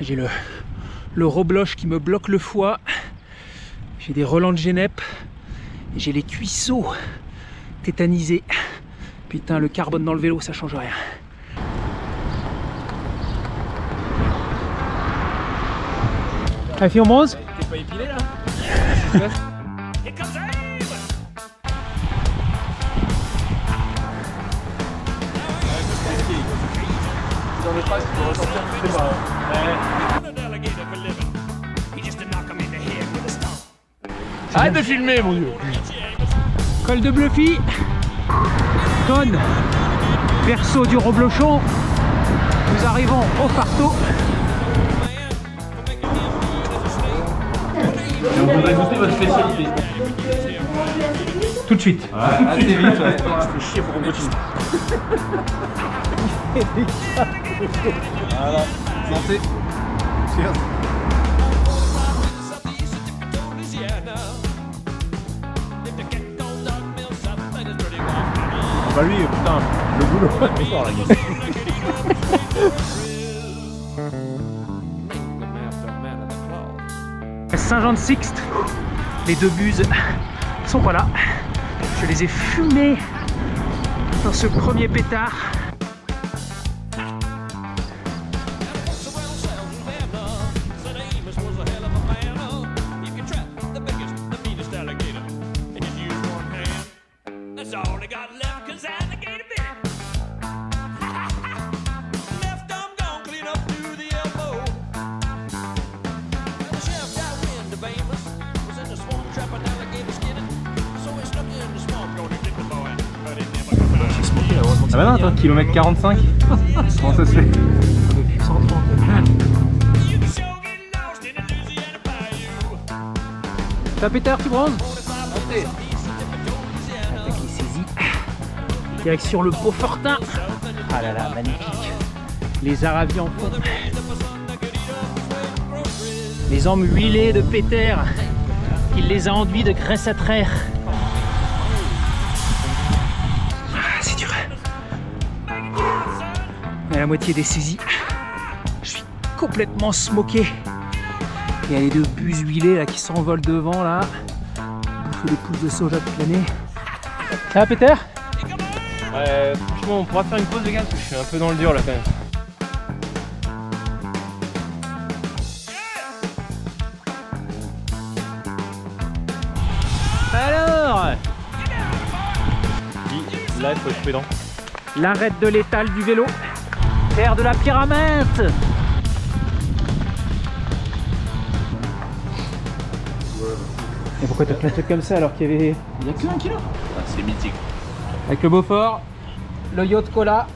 J'ai le, le robloche qui me bloque le foie. J'ai des relents de génep. J'ai les cuisseaux tétanisés. Putain, le carbone dans le vélo, ça change rien. Bronze T'es pas épilé là? Phrases qui vont ressortir. Arrête de filmer mon dieu Col de Bluffy. Cône. Verso du Roblochon. Nous arrivons au Farteau. On voudrait goûter votre spécialité. Tout de suite. Ouais, assez vite, ouais. Je chier pour continuer. Voilà. Santé. Cheers. Bah lui, putain, le boulot. Fort, la gueule. Saint-Jean-de-Sixte, les deux buses sont pas là. Je les ai fumés dans ce premier pétard. All they got left, cause alligator bit it. Left arm gone clean up to the elbow. The sheriff got wind of Amos. Was in the swamp trap and alligator skidded. So he snuck in the swamp, going to get the boy. But it never come out. Ah bah non, attends, kilomètre 45 Comment ça se fait Depuis 130. You can sure get Direction le Beaufortin. Ah là là, magnifique. Les Arabies en fond. Les hommes huilés de Péter. Il les a enduits de graisse à traire. Ah, c'est dur. À la moitié des saisies. Je suis complètement smoké. Il y a les deux buses huilées là qui s'envolent devant là. Bouffer des pousses de soja toute l'année. Ça va Péter Ouais, franchement, on pourra faire une pause, les gars, parce que je suis un peu dans le dur là quand même. Alors Là, il faut être prudent. L'arrêt de l'étal du vélo. Terre de la pyramide Et pourquoi t'as plein de trucs comme ça alors qu'il y avait... Il y a que un kilo Ah, c'est mythique. Avec le Beaufort, le yacht cola